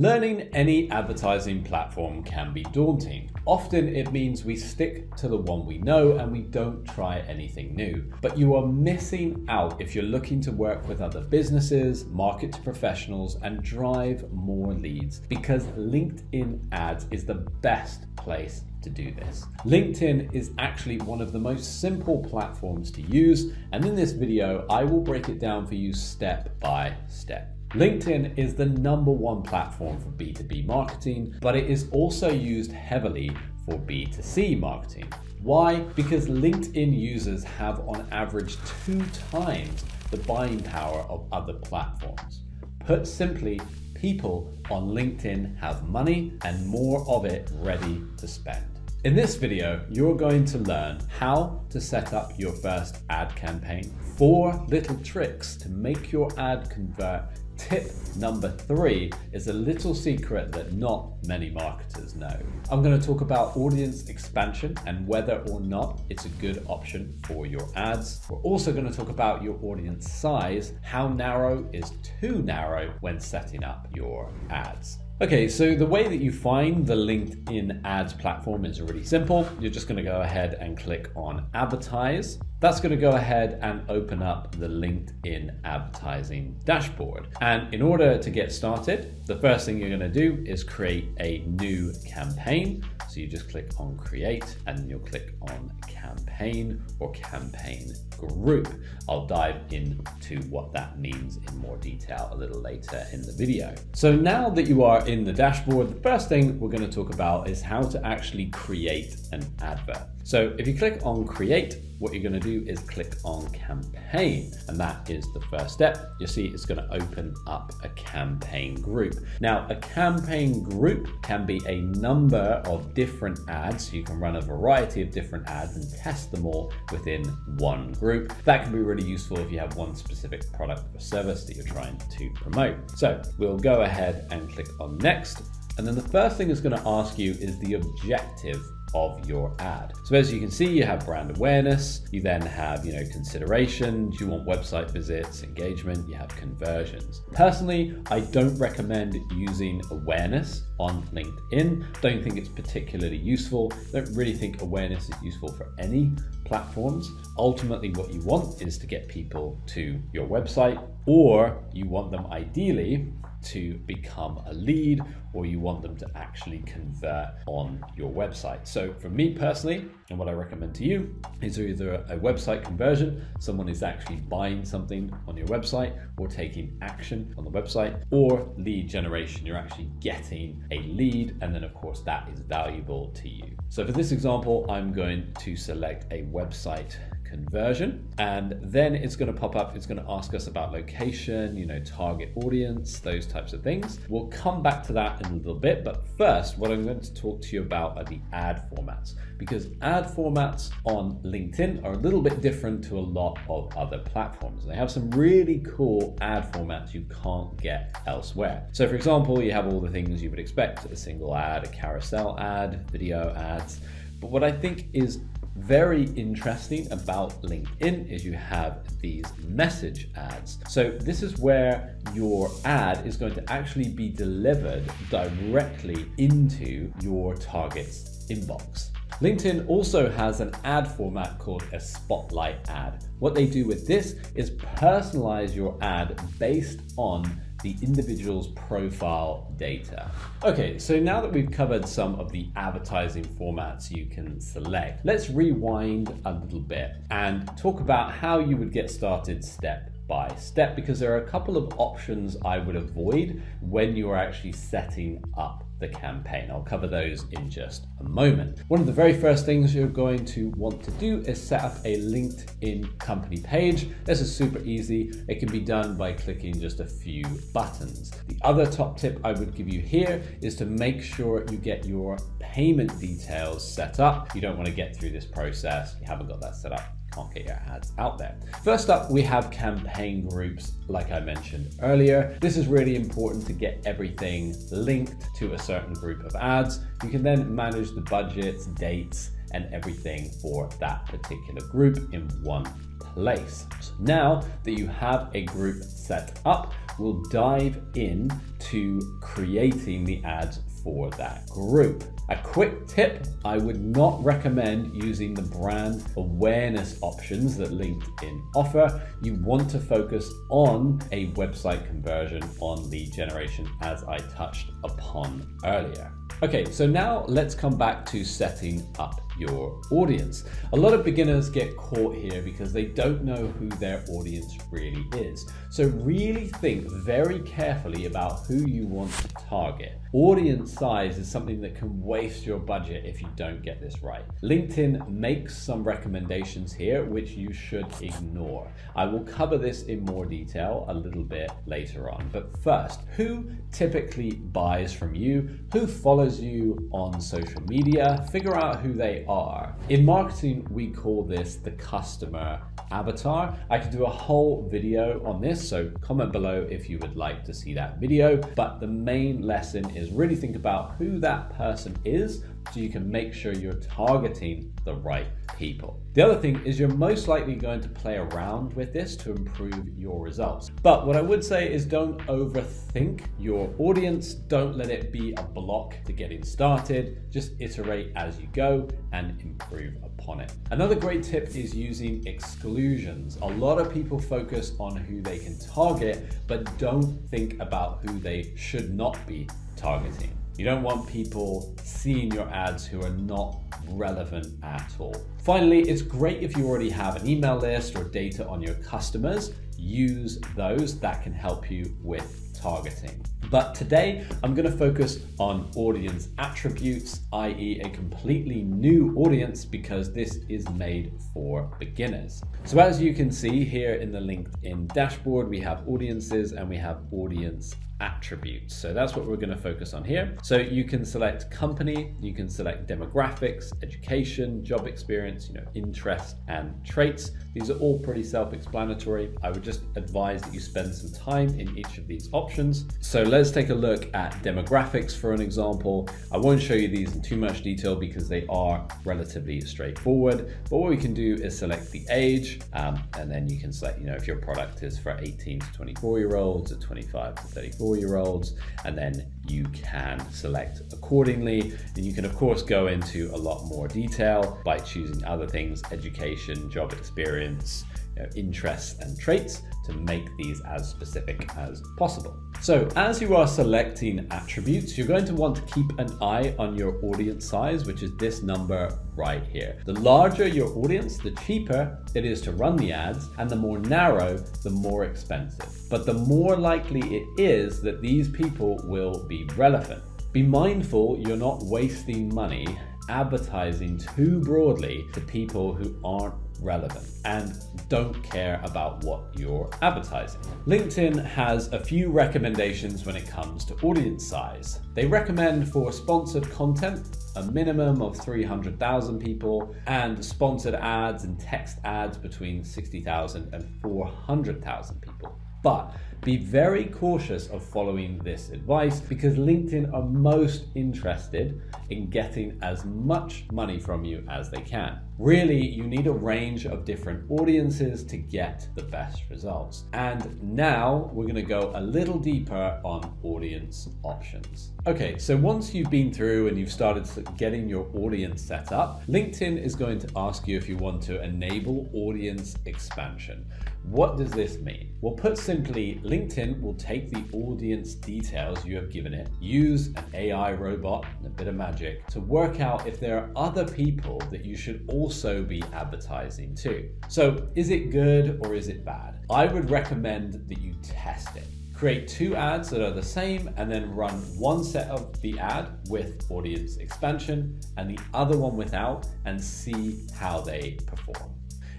Learning any advertising platform can be daunting. Often it means we stick to the one we know and we don't try anything new. But you are missing out if you're looking to work with other businesses, market to professionals, and drive more leads because LinkedIn ads is the best place to do this. LinkedIn is actually one of the most simple platforms to use, and in this video, I will break it down for you step by step. LinkedIn is the number one platform for B2B marketing, but it is also used heavily for B2C marketing. Why? Because LinkedIn users have on average two times the buying power of other platforms. Put simply, people on LinkedIn have money and more of it ready to spend. In this video, you're going to learn how to set up your first ad campaign, four little tricks to make your ad convert Tip number three is a little secret that not many marketers know. I'm going to talk about audience expansion and whether or not it's a good option for your ads. We're also going to talk about your audience size. How narrow is too narrow when setting up your ads? Okay, so the way that you find the LinkedIn ads platform is really simple. You're just gonna go ahead and click on advertise. That's gonna go ahead and open up the LinkedIn advertising dashboard. And in order to get started, the first thing you're gonna do is create a new campaign. So you just click on create and you'll click on campaign or campaign group. I'll dive into what that means in more detail a little later in the video. So now that you are in the dashboard, the first thing we're going to talk about is how to actually create an advert. So if you click on create, what you're going to do is click on campaign, and that is the first step. You see it's going to open up a campaign group. Now, a campaign group can be a number of different ads. You can run a variety of different ads and test them all within one group. That can be really useful if you have one specific product or service that you're trying to promote. So we'll go ahead and click on next. And then the first thing it's going to ask you is the objective of your ad. So as you can see, you have brand awareness, you then have, you know, consideration, you want website visits, engagement, you have conversions. Personally, I don't recommend using awareness on LinkedIn. Don't think it's particularly useful. Don't really think awareness is useful for any platforms. Ultimately, what you want is to get people to your website, or you want them ideally to become a lead or you want them to actually convert on your website. So for me personally, and what I recommend to you is either a website conversion, someone is actually buying something on your website or taking action on the website, or lead generation, you're actually getting a lead, and then of course that is valuable to you. So for this example, I'm going to select a website conversion. And then it's going to pop up, it's going to ask us about location, you know, target audience, those types of things. We'll come back to that in a little bit. But first, what I'm going to talk to you about are the ad formats because ad formats on LinkedIn are a little bit different to a lot of other platforms. They have some really cool ad formats you can't get elsewhere. So, for example, you have all the things you would expect a single ad, a carousel ad, video ads. But what I think is very interesting about LinkedIn is you have these message ads. So this is where your ad is going to actually be delivered directly into your target's inbox. LinkedIn also has an ad format called a spotlight ad. What they do with this is personalize your ad based on the individual's profile data. Okay, so now that we've covered some of the advertising formats you can select, let's rewind a little bit and talk about how you would get started step by step because there are a couple of options I would avoid when you're actually setting up the campaign. I'll cover those in just a moment. One of the very first things you're going to want to do is set up a LinkedIn company page. This is super easy. It can be done by clicking just a few buttons. The other top tip I would give you here is to make sure you get your payment details set up. You don't want to get through this process. You haven't got that set up can't get your ads out there. First up, we have campaign groups, like I mentioned earlier. This is really important to get everything linked to a certain group of ads. You can then manage the budgets, dates, and everything for that particular group in one place. So Now that you have a group set up, we'll dive in to creating the ads for that group. A quick tip I would not recommend using the brand awareness options that LinkedIn offer. You want to focus on a website conversion on lead generation, as I touched upon earlier. Okay, so now let's come back to setting up your audience. A lot of beginners get caught here because they don't know who their audience really is. So really think very carefully about who you want to target. Audience size is something that can waste your budget if you don't get this right. LinkedIn makes some recommendations here which you should ignore. I will cover this in more detail a little bit later on. But first, who typically buys from you? Who follows you on social media? Figure out who they are. In marketing, we call this the customer avatar. I could do a whole video on this, so comment below if you would like to see that video. But the main lesson is really think about who that person is so you can make sure you're targeting the right people. The other thing is you're most likely going to play around with this to improve your results. But what I would say is don't overthink your audience. Don't let it be a block to getting started. Just iterate as you go and improve upon it. Another great tip is using exclusions. A lot of people focus on who they can target, but don't think about who they should not be targeting. You don't want people seeing your ads who are not relevant at all. Finally, it's great if you already have an email list or data on your customers. Use those that can help you with targeting. But today I'm going to focus on audience attributes, i.e., a completely new audience because this is made for beginners. So, as you can see here in the LinkedIn dashboard, we have audiences and we have audience attributes. So that's what we're going to focus on here. So you can select company, you can select demographics, education, job experience, you know, interest and traits. These are all pretty self-explanatory. I would just advise that you spend some time in each of these options. So let's take a look at demographics for an example. I won't show you these in too much detail because they are relatively straightforward. But what we can do is select the age um, and then you can select, you know, if your product is for 18 to 24 year olds, or 25 to 34 four year olds, and then you can select accordingly. And you can, of course, go into a lot more detail by choosing other things education, job experience, you know, interests, and traits to make these as specific as possible. So as you are selecting attributes, you're going to want to keep an eye on your audience size, which is this number right here. The larger your audience, the cheaper it is to run the ads, and the more narrow, the more expensive. But the more likely it is that these people will be relevant. Be mindful you're not wasting money advertising too broadly to people who aren't relevant and don't care about what you're advertising. LinkedIn has a few recommendations when it comes to audience size. They recommend for sponsored content a minimum of 300,000 people and sponsored ads and text ads between 60,000 and 400,000 people. But be very cautious of following this advice because LinkedIn are most interested in getting as much money from you as they can. Really, you need a range of different audiences to get the best results. And now we're going to go a little deeper on audience options. Okay, so once you've been through and you've started getting your audience set up, LinkedIn is going to ask you if you want to enable audience expansion. What does this mean? Well, put simply, LinkedIn will take the audience details you have given it, use an AI robot and a bit of magic to work out if there are other people that you should also be advertising to. So, is it good or is it bad? I would recommend that you test it. Create two ads that are the same and then run one set of the ad with audience expansion and the other one without and see how they perform.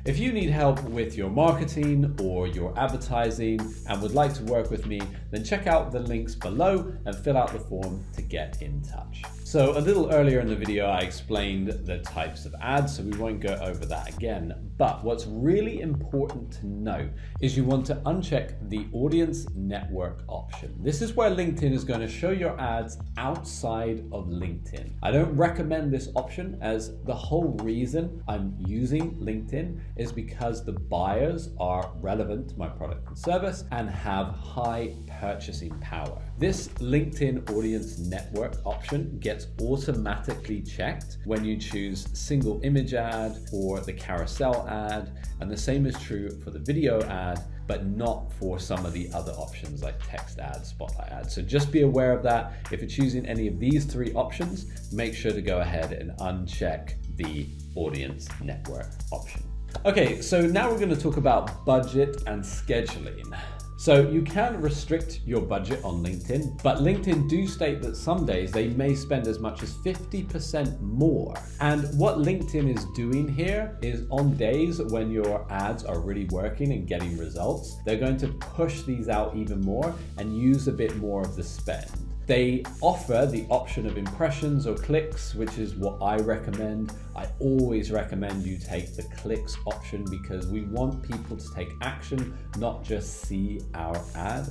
If you need help with your marketing or your advertising and would like to work with me, then check out the links below and fill out the form to get in touch. So a little earlier in the video, I explained the types of ads, so we won't go over that again. But what's really important to know is you want to uncheck the audience network option. This is where LinkedIn is going to show your ads outside of LinkedIn. I don't recommend this option as the whole reason I'm using LinkedIn is because the buyers are relevant to my product and service and have high purchasing power. This LinkedIn audience network option gets automatically checked when you choose single image ad or the carousel ad, and the same is true for the video ad but not for some of the other options like text ad, spotlight ad. So just be aware of that. If you're choosing any of these three options, make sure to go ahead and uncheck the audience network option. Okay, so now we're going to talk about budget and scheduling. So you can restrict your budget on LinkedIn, but LinkedIn do state that some days they may spend as much as 50% more. And what LinkedIn is doing here is on days when your ads are really working and getting results, they're going to push these out even more and use a bit more of the spend. They offer the option of impressions or clicks, which is what I recommend. I always recommend you take the clicks option because we want people to take action, not just see our ad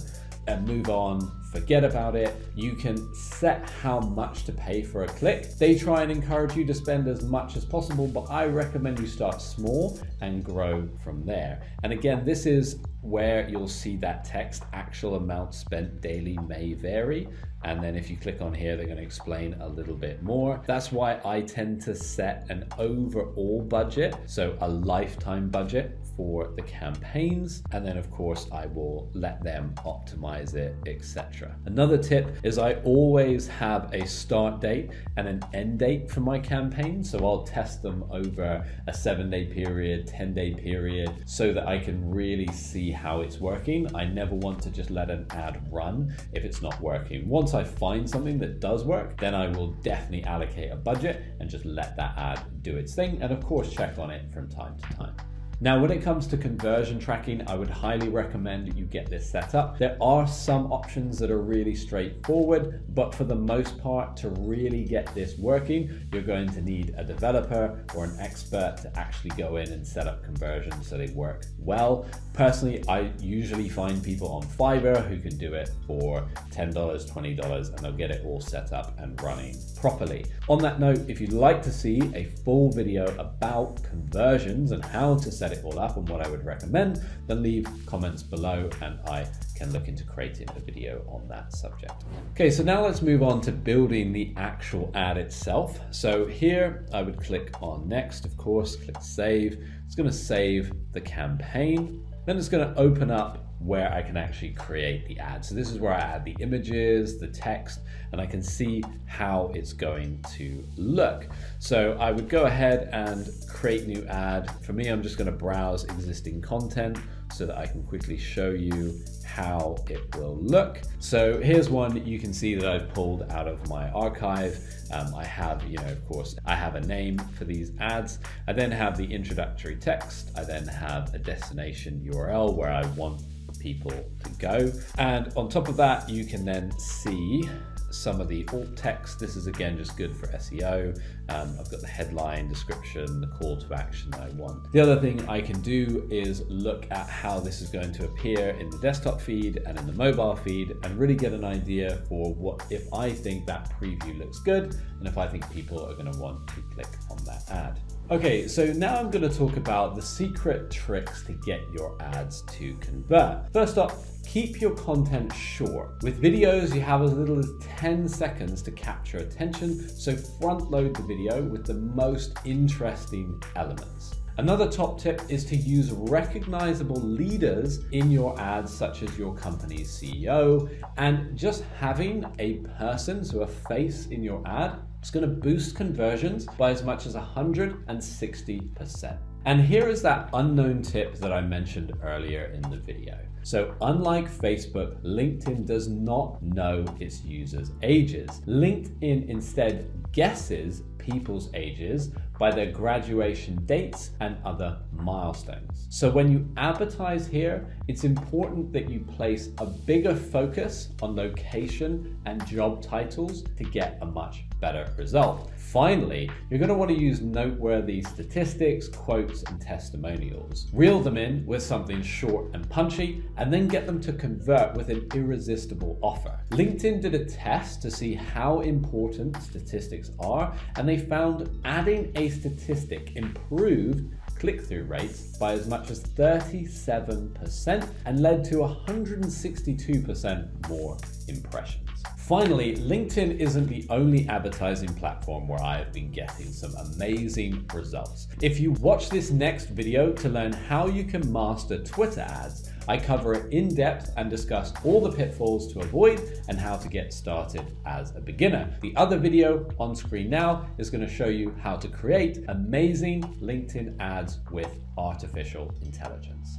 and move on, forget about it. You can set how much to pay for a click. They try and encourage you to spend as much as possible, but I recommend you start small and grow from there. And again, this is where you'll see that text actual amount spent daily may vary. And then if you click on here, they're going to explain a little bit more. That's why I tend to set an overall budget, so a lifetime budget for the campaigns. And then of course I will let them optimize it, etc. Another tip is I always have a start date and an end date for my campaign. So I'll test them over a seven day period, 10 day period, so that I can really see how it's working. I never want to just let an ad run if it's not working. Once I find something that does work, then I will definitely allocate a budget and just let that ad do its thing. And of course, check on it from time to time. Now, when it comes to conversion tracking, I would highly recommend you get this set up. There are some options that are really straightforward, but for the most part, to really get this working, you're going to need a developer or an expert to actually go in and set up conversions so they work well. Personally, I usually find people on Fiverr who can do it for $10, $20, and they'll get it all set up and running properly. On that note, if you'd like to see a full video about conversions and how to set it all up and what I would recommend, then leave comments below and I can look into creating a video on that subject. Okay, so now let's move on to building the actual ad itself. So here I would click on next, of course, click save. It's gonna save the campaign. Then it's gonna open up where I can actually create the ad. So this is where I add the images, the text, and I can see how it's going to look. So I would go ahead and create new ad. For me, I'm just gonna browse existing content so that I can quickly show you how it will look. So here's one you can see that I've pulled out of my archive. Um, I have, you know, of course, I have a name for these ads. I then have the introductory text. I then have a destination URL where I want people to go. And on top of that, you can then see some of the alt text. This is again just good for SEO. Um, I've got the headline, description, the call to action I want. The other thing I can do is look at how this is going to appear in the desktop feed and in the mobile feed and really get an idea for what if I think that preview looks good and if I think people are going to want to click on that ad. Okay, so now I'm going to talk about the secret tricks to get your ads to convert. First up, keep your content short. With videos, you have as little as 10 seconds to capture attention, so front load the video with the most interesting elements. Another top tip is to use recognizable leaders in your ads, such as your company's CEO, and just having a person, so a face in your ad, it's going to boost conversions by as much as 160%. And here is that unknown tip that I mentioned earlier in the video. So, unlike Facebook, LinkedIn does not know its users' ages. LinkedIn instead guesses people's ages by their graduation dates and other milestones. So when you advertise here, it's important that you place a bigger focus on location and job titles to get a much better result. Finally, you're going to want to use noteworthy statistics, quotes, and testimonials. Reel them in with something short and punchy, and then get them to convert with an irresistible offer. LinkedIn did a test to see how important statistics are, and they found adding a statistic improved click through rates by as much as 37% and led to 162% more impressions. Finally, LinkedIn isn't the only advertising platform where I have been getting some amazing results. If you watch this next video to learn how you can master Twitter ads, I cover it in depth and discuss all the pitfalls to avoid and how to get started as a beginner. The other video on screen now is going to show you how to create amazing LinkedIn ads with artificial intelligence.